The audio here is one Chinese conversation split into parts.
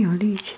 有力气？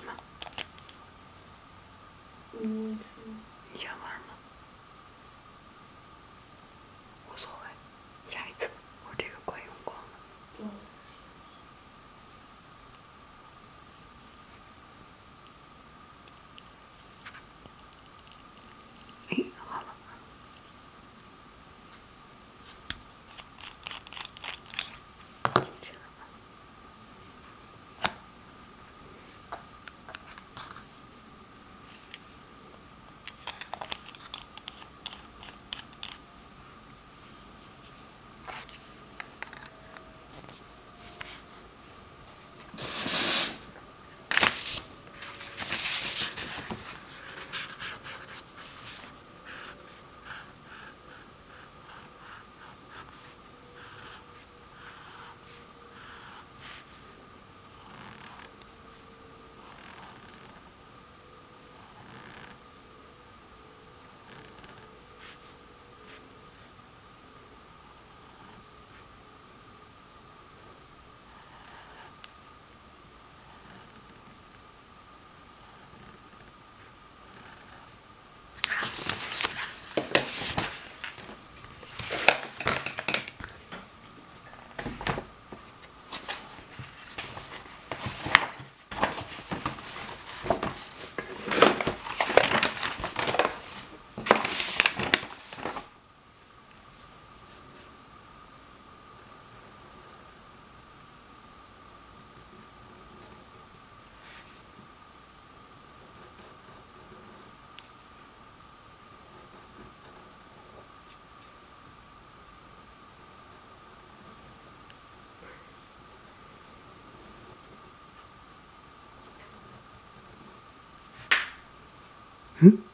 Hmm?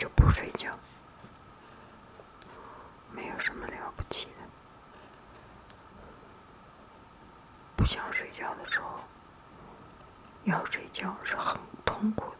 就不睡觉，没有什么了不起的。不想睡觉的时候，要睡觉是很痛苦的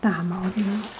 大毛衣。